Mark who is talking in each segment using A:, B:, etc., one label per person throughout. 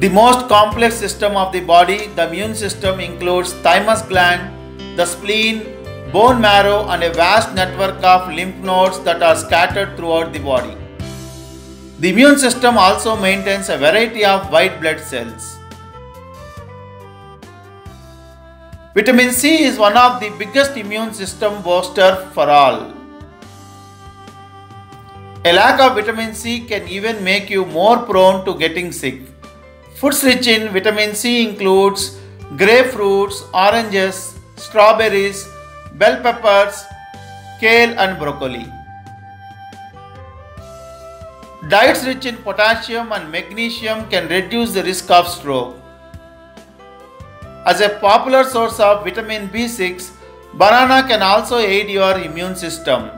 A: The most complex system of the body, the immune system, includes thymus gland, the spleen, bone marrow, and a vast network of lymph nodes that are scattered throughout the body. The immune system also maintains a variety of white blood cells. Vitamin C is one of the biggest immune system booster for all. A lack of vitamin C can even make you more prone to getting sick. Foods rich in vitamin C includes grapefruits, oranges, strawberries, bell peppers, kale and broccoli. Diets rich in potassium and magnesium can reduce the risk of stroke. As a popular source of vitamin B6, banana can also aid your immune system.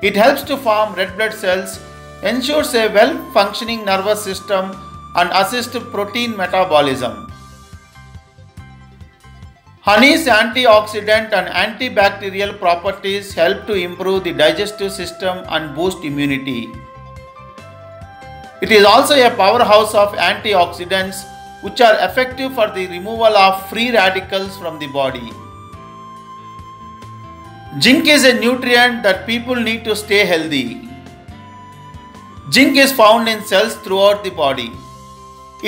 A: It helps to form red blood cells, ensures a well functioning nervous system, and assist protein metabolism. Honey's antioxidant and antibacterial properties help to improve the digestive system and boost immunity. It is also a powerhouse of antioxidants which are effective for the removal of free radicals from the body. Zinc is a nutrient that people need to stay healthy. Zinc is found in cells throughout the body.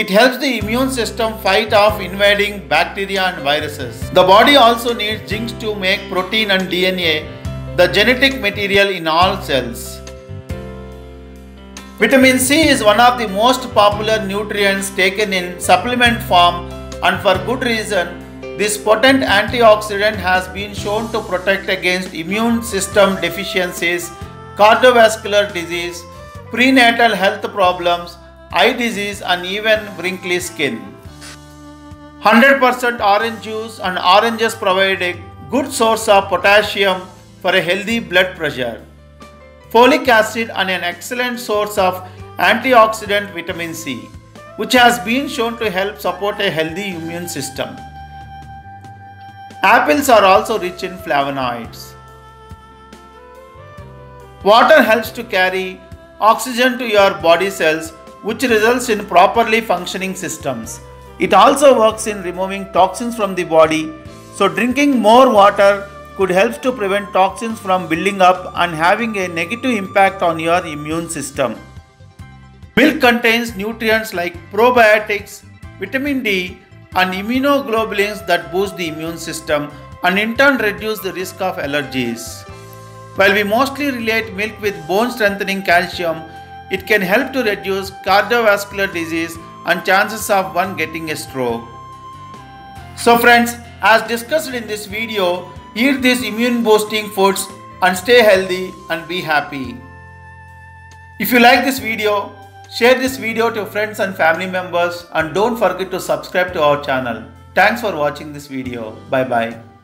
A: It helps the immune system fight off invading bacteria and viruses. The body also needs zinc to make protein and DNA, the genetic material in all cells. Vitamin C is one of the most popular nutrients taken in supplement form and for good reason. This potent antioxidant has been shown to protect against immune system deficiencies, cardiovascular disease, prenatal health problems, eye disease and even wrinkly skin. 100% orange juice and oranges provide a good source of potassium for a healthy blood pressure folic acid and an excellent source of antioxidant vitamin C, which has been shown to help support a healthy immune system. Apples are also rich in flavonoids. Water helps to carry oxygen to your body cells, which results in properly functioning systems. It also works in removing toxins from the body, so drinking more water could help to prevent toxins from building up and having a negative impact on your immune system. Milk contains nutrients like probiotics, vitamin D, and immunoglobulins that boost the immune system and in turn reduce the risk of allergies. While we mostly relate milk with bone strengthening calcium, it can help to reduce cardiovascular disease and chances of one getting a stroke. So friends, as discussed in this video, Eat these immune boosting foods and stay healthy and be happy. If you like this video, share this video to friends and family members and don't forget to subscribe to our channel. Thanks for watching this video. Bye bye.